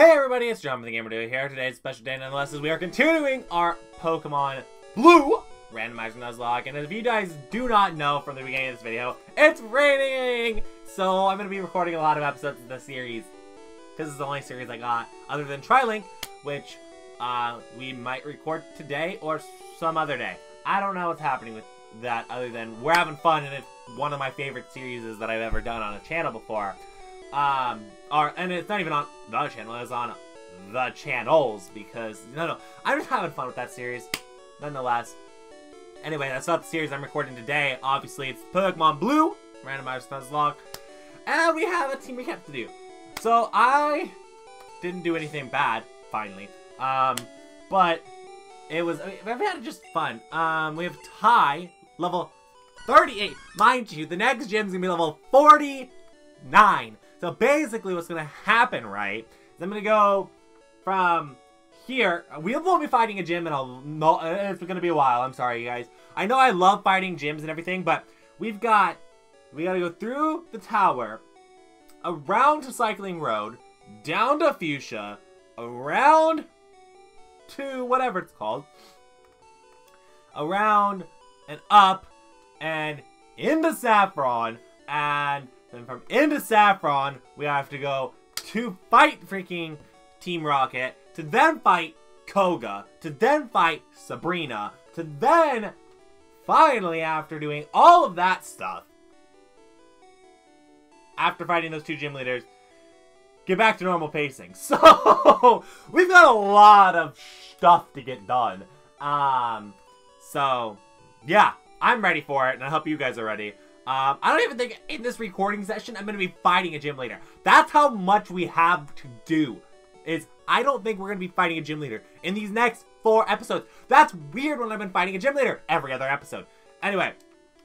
Hey everybody, it's John from the Gamer Duo here. Today's special day nonetheless is we are continuing our Pokemon Blue randomizer Nuzlocke. And if you guys do not know from the beginning of this video, it's raining! So I'm going to be recording a lot of episodes of this series. Because it's the only series I got, other than Trilink, which uh, we might record today or some other day. I don't know what's happening with that other than we're having fun and it's one of my favorite series that I've ever done on a channel before. Um, or, and it's not even on the channel, it's on the channels because, no, no, I'm just having fun with that series, nonetheless. Anyway, that's not the series I'm recording today. Obviously, it's Pokemon Blue, Randomized Nuzlocke, and we have a team recap to do. So, I didn't do anything bad, finally. Um, but it was, I mean, we had just fun. Um, we have Ty, level 38. Mind you, the next gym's gonna be level 49. So basically what's going to happen, right, is I'm going to go from here. We won't be fighting a gym in a... Uh, it's going to be a while. I'm sorry, you guys. I know I love fighting gyms and everything, but we've got... We got to go through the tower, around to Cycling Road, down to Fuchsia, around to whatever it's called, around and up, and into Saffron, and then from into Saffron, we have to go to fight freaking Team Rocket, to then fight Koga, to then fight Sabrina, to then, finally, after doing all of that stuff, after fighting those two gym leaders, get back to normal pacing. So, we've got a lot of stuff to get done. Um, so, yeah, I'm ready for it, and I hope you guys are ready. Um, I don't even think in this recording session I'm going to be fighting a gym leader. That's how much we have to do. Is I don't think we're going to be fighting a gym leader in these next four episodes. That's weird when I've been fighting a gym leader every other episode. Anyway,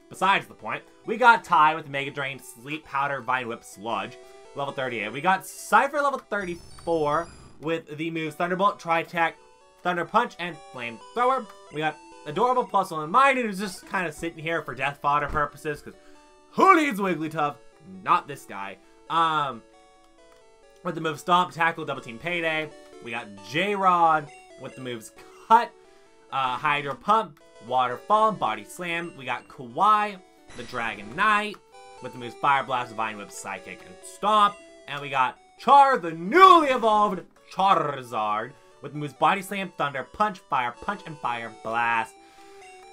besides the point, we got Ty with Mega Drain, Sleep Powder, Vine Whip, Sludge, level 38. We got Cypher level 34 with the moves Thunderbolt, Tri-Attack, Thunder Punch, and Flame Thrower. We got Adorable Puzzle and Mine, who's just kind of sitting here for death fodder purposes, because who needs Wigglytuff? Not this guy. Um, with the move Stomp, Tackle, Double Team Payday. We got J-Rod with the moves Cut, uh, Hydro Pump, Waterfall, Body Slam. We got Kawaii, the Dragon Knight, with the moves Fire Blast, Vine Whip, Psychic, and Stomp. And we got Char, the newly evolved Charizard, with the moves Body Slam, Thunder Punch, Fire Punch, and Fire Blast.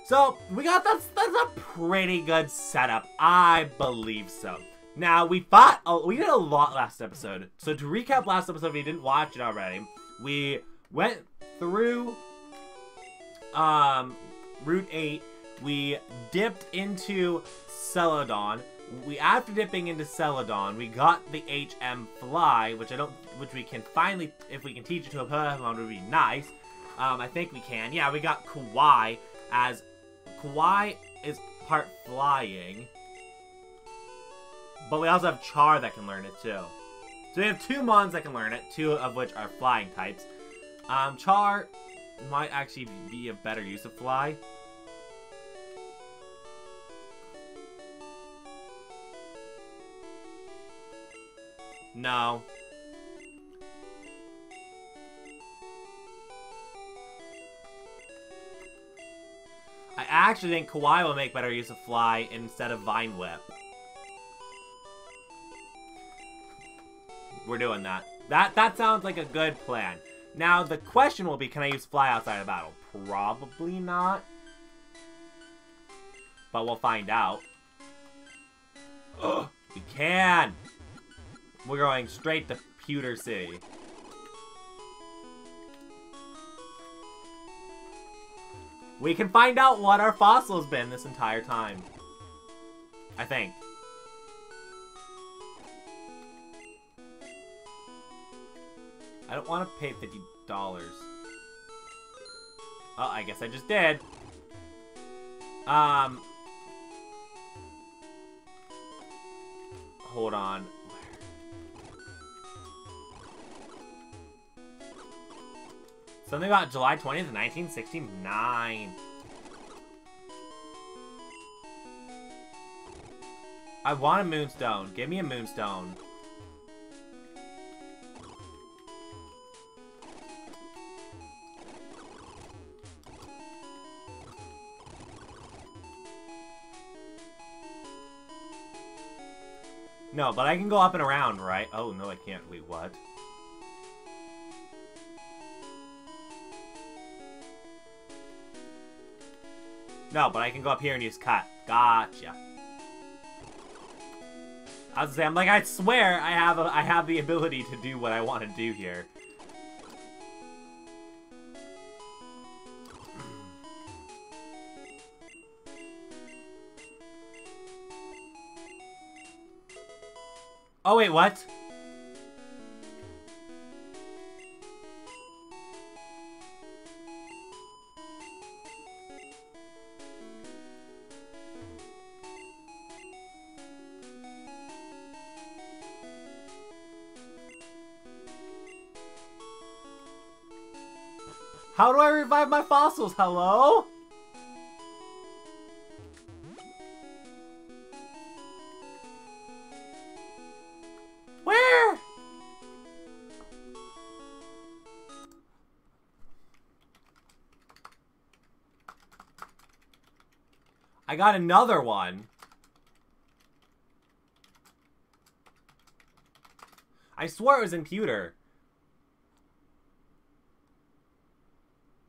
So, we got that's, that's a pretty good setup. I believe so. Now, we fought, oh, we did a lot last episode. So, to recap last episode, if you didn't watch it already, we went through um, Route 8. We dipped into Celadon. We, after dipping into Celadon, we got the HM Fly, which I don't, which we can finally, if we can teach it to a Pokemon, would be nice. Um, I think we can. Yeah, we got Kawaii as Kawaii is part flying. But we also have Char that can learn it too. So we have two Mons that can learn it, two of which are flying types. Um, Char might actually be a better use of Fly. No. I actually think Kawaii will make better use of Fly instead of Vine Whip. We're doing that. That that sounds like a good plan. Now, the question will be, can I use Fly outside of battle? Probably not. But we'll find out. Ugh, we can! We're going straight to Pewter City. We can find out what our fossil's been this entire time. I think. I don't want to pay $50. Oh, I guess I just did. Um. Hold on. Something about July 20th, 1969. I want a moonstone. Give me a moonstone. No, but I can go up and around, right? Oh, no, I can't. Wait, what? No, but I can go up here and use cut. Gotcha. I was say, I'm like, I swear I have a, I have the ability to do what I want to do here. Oh, wait, what? How do I revive my fossils? Hello? Where? I got another one. I swore it was in pewter.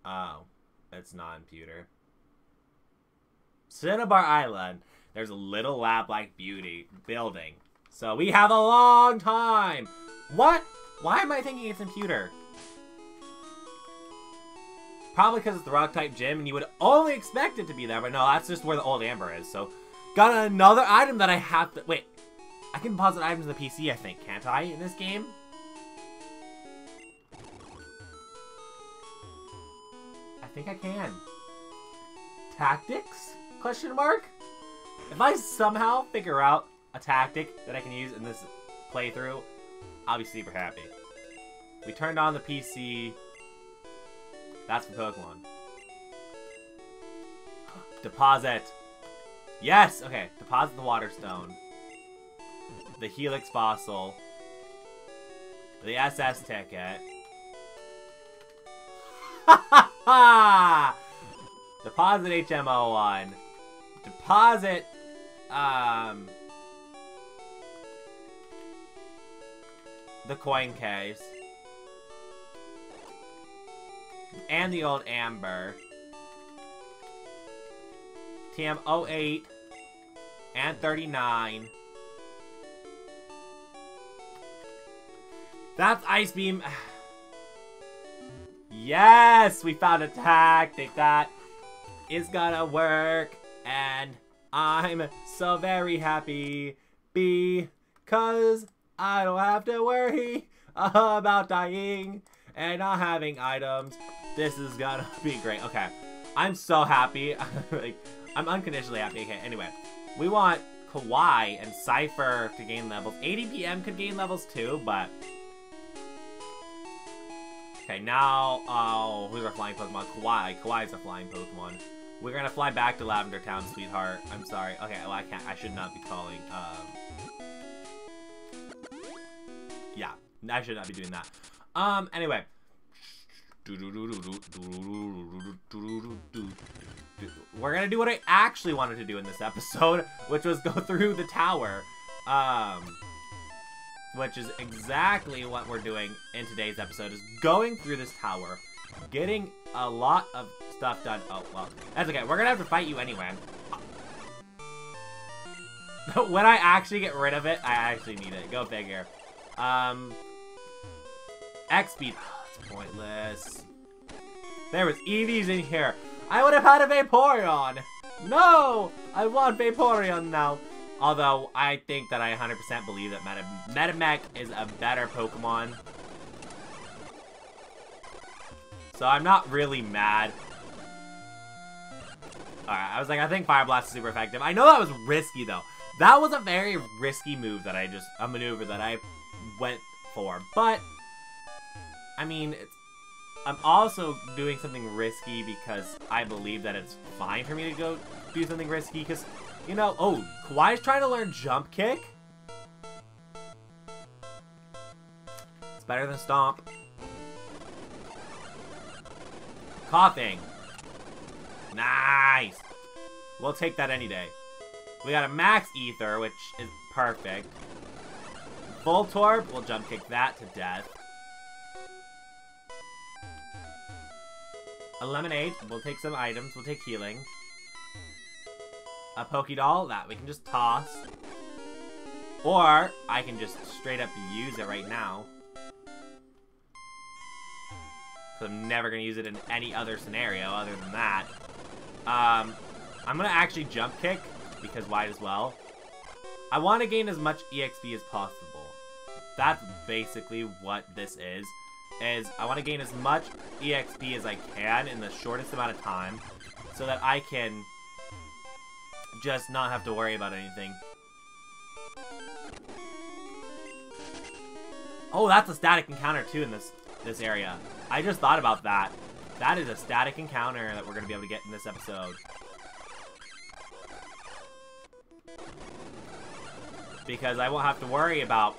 Oh, it's not in pewter. Cinnabar Island. There's a little lab-like beauty building. So we have a long time. What? Why am I thinking it's in pewter? Probably because it's the rock type gym and you would only expect it to be there, but no, that's just where the old amber is. So got another item that I have to wait. I can deposit items in the PC, I think, can't I, in this game? Think I can. Tactics? Question mark? If I somehow figure out a tactic that I can use in this playthrough, I'll be super happy. We turned on the PC. That's for Pokemon. Deposit. Yes! Okay, deposit the Water Stone. The Helix Fossil. The SS ticket. Ha ha ha! Deposit HM01. Deposit, um... The coin case. And the old Amber. TM08 and 39. That's Ice Beam. yes! We found a tactic that is gonna work. And I'm so very happy because I don't have to worry about dying and not having items. This is gonna be great. Okay. I'm so happy. like, I'm unconditionally happy. Okay, anyway. We want Kawaii and Cypher to gain levels. ADPM could gain levels too, but... Okay, now, oh, who's our flying Pokemon? Kawaii. Kawaii's a flying Pokemon. We're gonna fly back to Lavender Town, sweetheart. I'm sorry. Okay, well, I can't. I should not be calling, um... Yeah, I should not be doing that. Um, anyway. We're gonna do what I actually wanted to do in this episode, which was go through the tower. Um, which is exactly what we're doing in today's episode, is going through this tower, getting a lot of stuff done. Oh, well, that's okay. We're gonna have to fight you anyway. when I actually get rid of it, I actually need it. Go figure. Um, X speed. Oh, it's pointless. There was Eevees in here. I would have had a Vaporeon. No! I want Vaporeon now. Although, I think that I 100% believe that Meta Medimac is a better Pokemon. So I'm not really mad. Alright, I was like, I think Fire Blast is super effective. I know that was risky, though. That was a very risky move that I just, a maneuver that I went for. But, I mean, I'm also doing something risky because I believe that it's fine for me to go do something risky because, you know, oh, Kawaii's trying to learn Jump Kick. It's better than Stomp. Coughing. Nice. We'll take that any day. We got a Max Ether, which is perfect. Voltorb, we'll jump kick that to death. A Lemonade, we'll take some items, we'll take healing. A Pokédoll, that we can just toss. Or, I can just straight up use it right now. Because I'm never going to use it in any other scenario other than that. Um, I'm going to actually jump kick, because why as well. I want to gain as much EXP as possible. That's basically what this is. Is I want to gain as much EXP as I can in the shortest amount of time. So that I can just not have to worry about anything. Oh, that's a static encounter too in this this area. I just thought about that. That is a static encounter that we're going to be able to get in this episode. Because I won't have to worry about...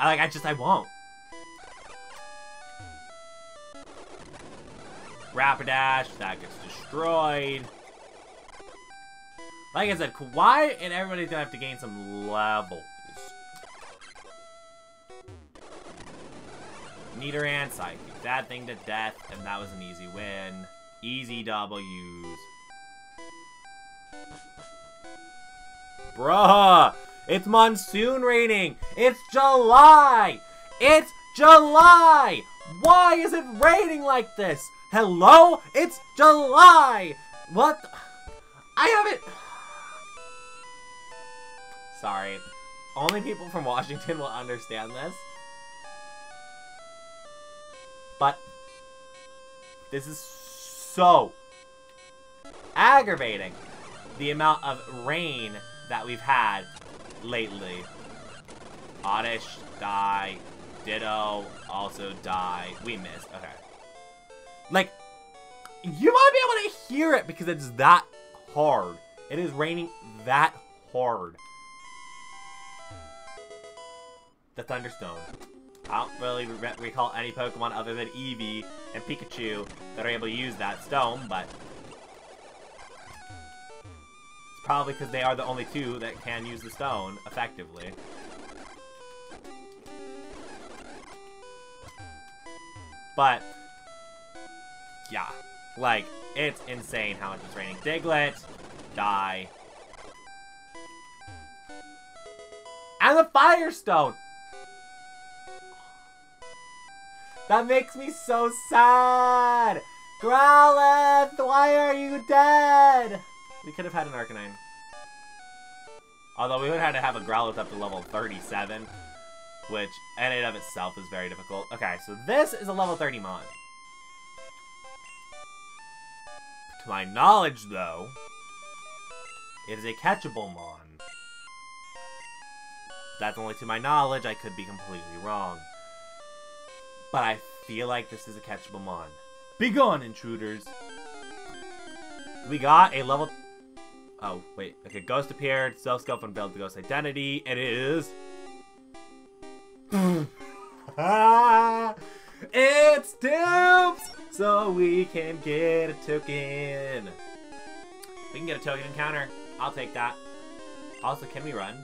I, like, I just, I won't. Rapidash, that gets destroyed. Like I said, Kawaii and everybody's gonna have to gain some levels. Nidoran, Psychic. That thing to death, and that was an easy win. Easy W's. Bruh! It's monsoon raining! It's July! It's July! Why is it raining like this? Hello? It's July! What? I haven't... Sorry. Only people from Washington will understand this. But this is so aggravating. The amount of rain that we've had lately. Oddish, die. Ditto, also die. We missed. Okay. Like, you might be able to hear it because it's that hard. It is raining that hard. The Thunderstone. I don't really re recall any Pokemon other than Eevee and Pikachu that are able to use that stone, but... It's probably because they are the only two that can use the stone effectively. But, yeah. Like, it's insane how much it's raining. Diglett, die. And the Firestone! That makes me so sad! Growlithe, why are you dead? We could have had an Arcanine. Although we would have had to have a Growlithe up to level 37, which in and of itself is very difficult. Okay, so this is a level 30 mon. To my knowledge, though, it is a catchable mon. That's only to my knowledge, I could be completely wrong. But I feel like this is a catchable mon. Begone, intruders! We got a level... Oh, wait. Okay, Ghost appeared. Silph Scope unveiled the Ghost identity. It is... it's Dooms! So we can get a token. We can get a token encounter. I'll take that. Also, can we run?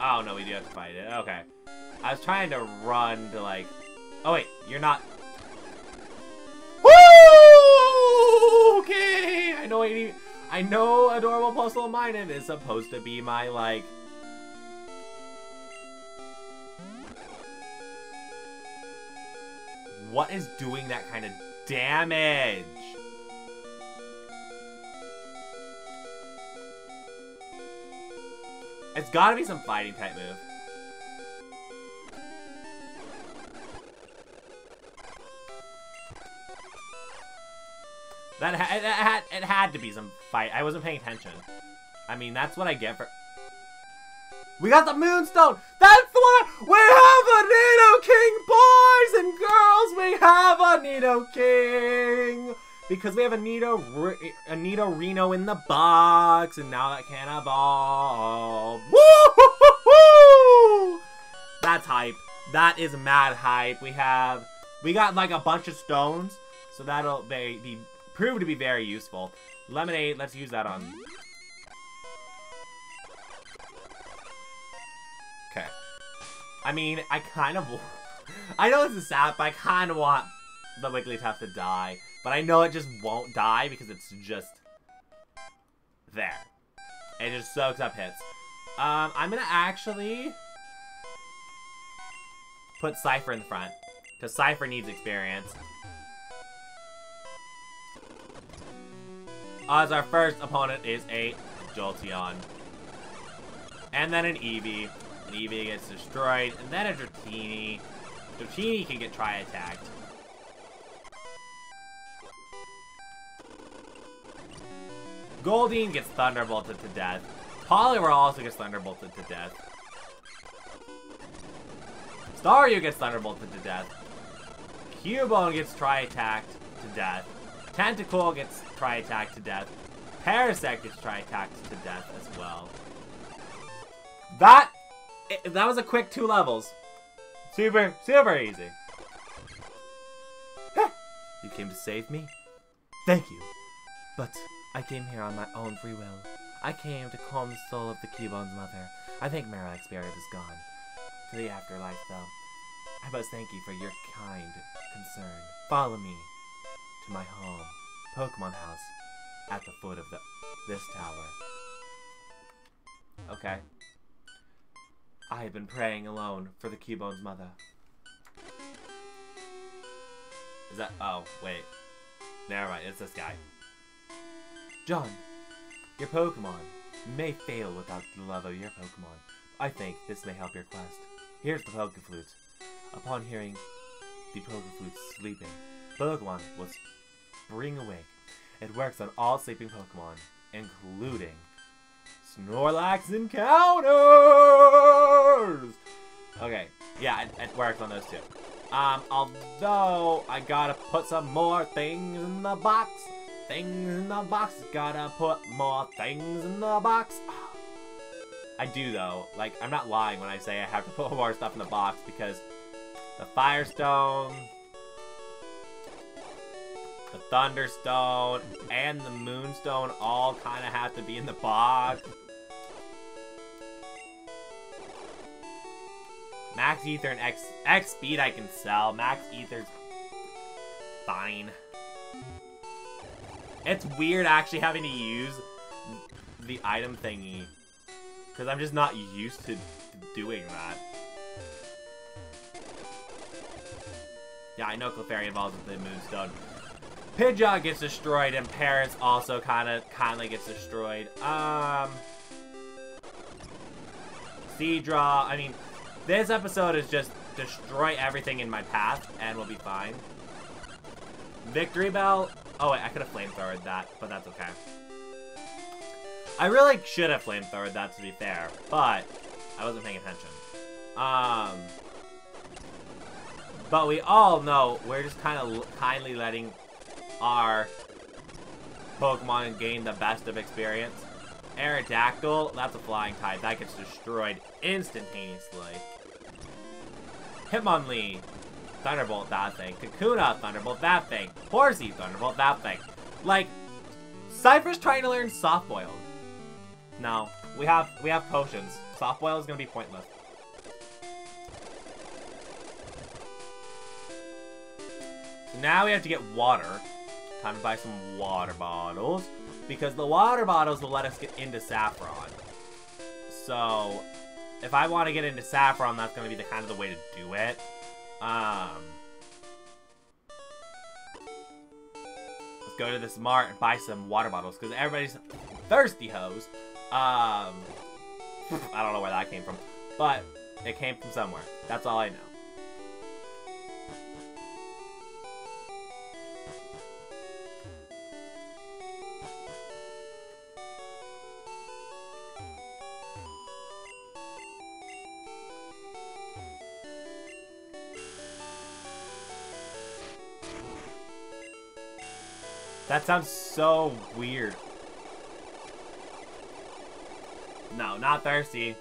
Oh, no, we do have to fight it. Okay. I was trying to run to like... Oh wait, you're not... Woo! Okay! I know I need... I know Adorable Postal Minun is supposed to be my, like... What is doing that kind of damage? It's gotta be some fighting type move. That ha it, had, it had to be some fight. I wasn't paying attention. I mean, that's what I get for... We got the Moonstone! That's the one! We have a Nidoking, boys and girls! We have a Nidoking! Because we have a Nido, a Nidorino in the box, and now that can evolve. Woo! hoo hoo! That's hype. That is mad hype. We have, we got like a bunch of stones, so that'll be proved to be very useful. Lemonade, let's use that on... Okay. I mean, I kind of... I know this is sad, but I kind of want the Wigglytuff to die. But I know it just won't die because it's just... There. It just soaks up hits. Um, I'm gonna actually... Put Cypher in the front. Because Cypher needs experience. As our first opponent is a Jolteon. And then an Eevee. An Eevee gets destroyed. And then a Dratini. Dratini can get tri-attacked. Goldeen gets Thunderbolted to death. Poliwhirl also gets Thunderbolted to death. Staryu gets Thunderbolted to death. Cubone gets Tri-Attacked to death. Tentacool gets Tri-Attacked to death. Parasect gets Tri-Attacked to death as well. That, it, that was a quick two levels. Super, super easy. you came to save me? Thank you. But I came here on my own free will. I came to calm the soul of the Cubone's mother. I think Marowak's spirit is gone. To the afterlife, though. I must thank you for your kind concern. Follow me to my home, Pokemon House, at the foot of the this tower. Okay. I have been praying alone for the Cubone's mother. Is that- oh, wait. Never mind, it's this guy. John, your Pokemon may fail without the love of your Pokemon. I think this may help your quest. Here's the Pokeflute. Upon hearing the Pokeflute sleeping, Pokemon was spring awake. It works on all sleeping Pokemon, including Snorlax encounters! Okay, yeah, it, it works on those two. Um, although I gotta put some more things in the box. Things in the box, gotta put more things in the box. I do though, like, I'm not lying when I say I have to put more stuff in the box because the Firestone, the Thunderstone, and the Moonstone all kind of have to be in the box. Max Ether and X, X Speed I can sell. Max Ether's fine. It's weird actually having to use the item thingy. Because I'm just not used to doing that. Yeah, I know Clefairy with the Moonstone. Pidgeot gets destroyed, and Paras also kind of kindly gets destroyed. Um, Seadra, I mean, this episode is just destroy everything in my path, and we'll be fine. Victory Bell. oh wait, I could have flamethrowered that, but that's okay. I really should have flamethrowered that, to be fair, but I wasn't paying attention. Um, but we all know we're just kind of kindly letting our Pokemon gain the best of experience. Aerodactyl, that's a flying type. That gets destroyed instantaneously. Hitmonlee, Thunderbolt that thing. Kakuna, Thunderbolt that thing. Horsea, Thunderbolt that thing. Like, Cypher's trying to learn Soft Boiled. No, we have we have potions. Soft Boil is gonna be pointless. So now we have to get water. Time to buy some water bottles. Because the water bottles will let us get into Saffron. So, if I want to get into Saffron, that's going to be the kind of the way to do it. Um, let's go to this mart and buy some water bottles. Because everybody's thirsty hose. Um, I don't know where that came from. But, it came from somewhere. That's all I know. That sounds so weird. No, not thirsty.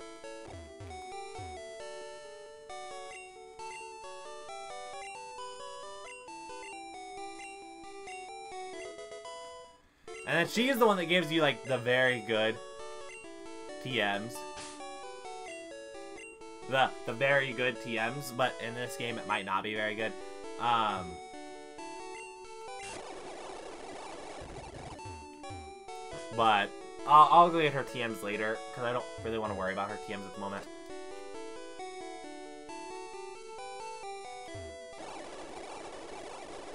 And then she is the one that gives you, like, the very good TMs. the the very good TMs, but in this game it might not be very good. Um, but I'll, I'll go get her TMs later because I don't really want to worry about her TMs at the moment.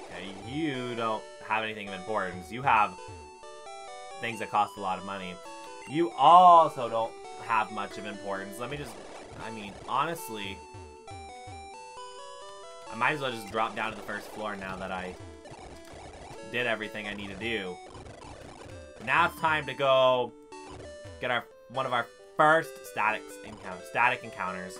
Okay, you don't have anything of importance. You have things that cost a lot of money. You also don't have much of importance. Let me just, I mean, honestly, I might as well just drop down to the first floor now that I did everything I need to do. Now it's time to go get our one of our first static encounter, static encounters.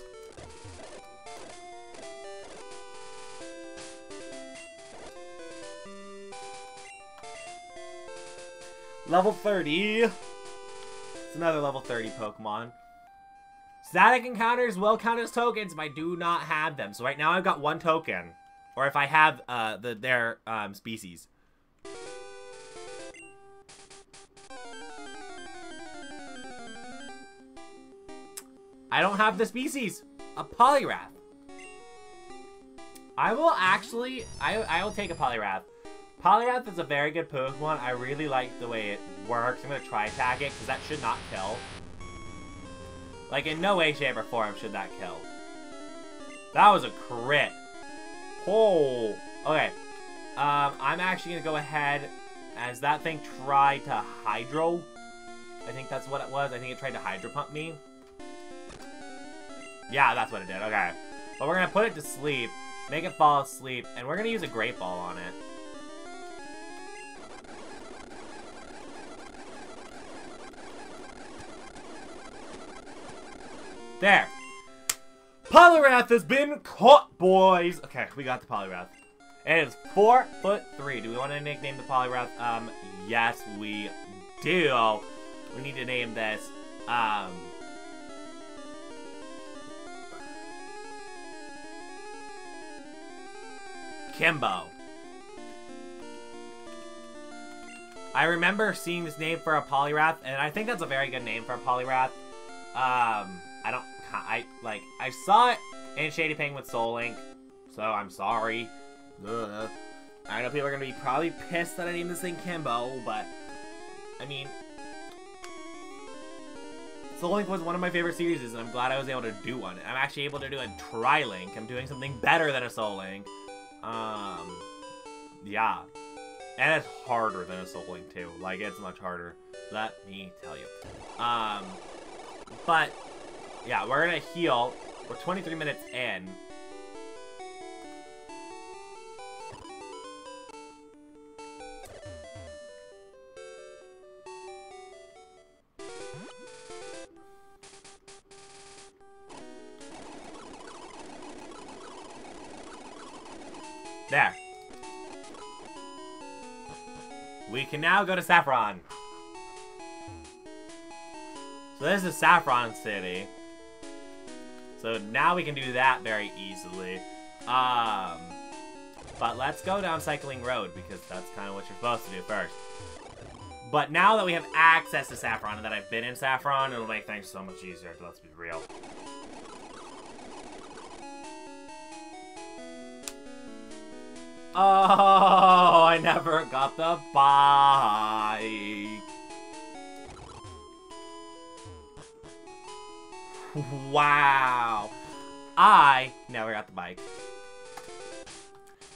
Level 30. It's another level 30 Pokemon. Static encounters will count as tokens if I do not have them. So right now I've got one token. Or if I have uh, the their um, species. I don't have the species. A Poliwrath. I will actually, I, I will take a Poliwrath. Poliwrath is a very good Pokemon. I really like the way it works. I'm going to try attack it because that should not kill. Like, in no way, shape, or form should that kill. That was a crit. Oh. Okay. Um, I'm actually going to go ahead as that thing tried to Hydro. I think that's what it was. I think it tried to Hydro Pump me. Yeah, that's what it did. Okay. But we're going to put it to sleep, make it fall asleep, and we're going to use a Great Ball on it. There. Poliwrath has been caught, boys. Okay, we got the Poliwrath. It is four foot three. Do we want to nickname the Poliwrath? Um, yes, we do. We need to name this, um... Kimbo. I remember seeing this name for a Poliwrath, and I think that's a very good name for a Poliwrath. Um, I don't, I, like, I saw it in Shady with Soul Link, so I'm sorry. Ugh. I know people are gonna be probably pissed that I named this thing Kimbo, but, I mean, Soul Link was one of my favorite series, and I'm glad I was able to do one. I'm actually able to do a Tri-Link. I'm doing something better than a Soul Link. Um, yeah. And it's harder than a Soul Link, too. Like, it's much harder. Let me tell you. Um, but, yeah, we're gonna heal. We're 23 minutes in. There. We can now go to Saffron. So this is Saffron City. So now we can do that very easily. Um, but let's go down Cycling Road because that's kind of what you're supposed to do first. But now that we have access to Saffron and that I've been in Saffron, it'll make things so much easier, let's be real. Oh, I never got the bike. Wow. I never got the bike.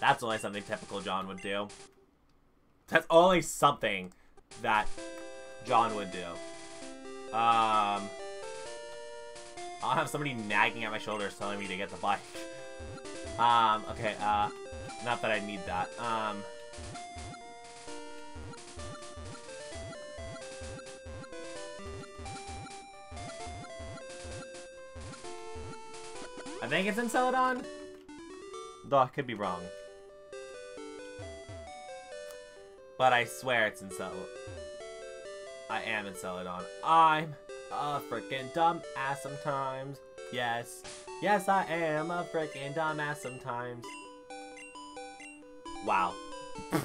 That's only something typical John would do. That's only something that John would do. Um, I'll have somebody nagging at my shoulders telling me to get the bike. Um, okay, uh, not that I need that. Um... I think it's in Celadon? Though I could be wrong. But I swear it's in Celadon. I am in Celadon. I'm a freaking dumbass sometimes. Yes. Yes, I am a freaking dumbass sometimes. Wow.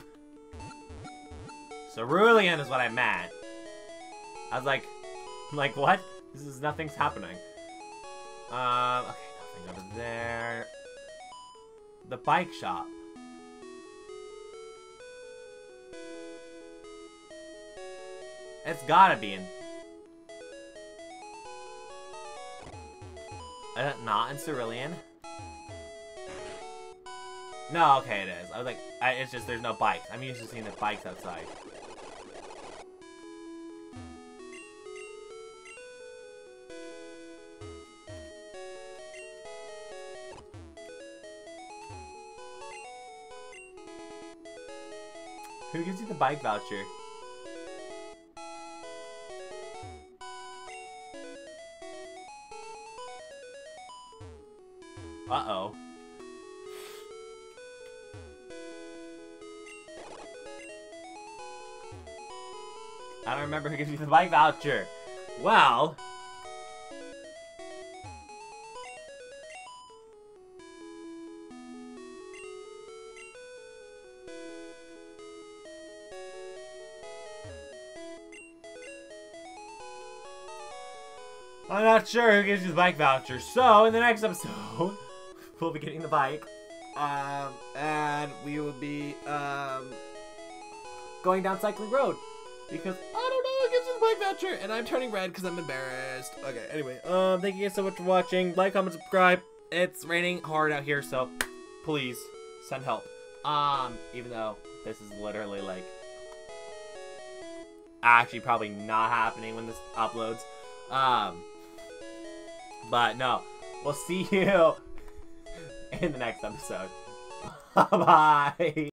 Cerulean is what I meant. I was like, like what? This is nothing's happening. Um, okay, nothing over there. The bike shop. It's gotta be in. Uh, not in Cerulean. No, okay, it is. I was like, I, it's just there's no bikes. I'm used to seeing the bikes outside. Who gives you the bike voucher? Uh-oh. I don't remember who gives you the bike voucher. Well... I'm not sure who gives you the bike voucher. So, in the next episode, we'll be getting the bike. Um, and we will be, um, going down Cycling Road. Because, I don't know who gives you the bike voucher. And I'm turning red because I'm embarrassed. Okay, anyway, um, thank you guys so much for watching. Like, comment, subscribe. It's raining hard out here, so please send help. Um, even though this is literally, like, actually probably not happening when this uploads. Um, but no, we'll see you in the next episode. Bye bye.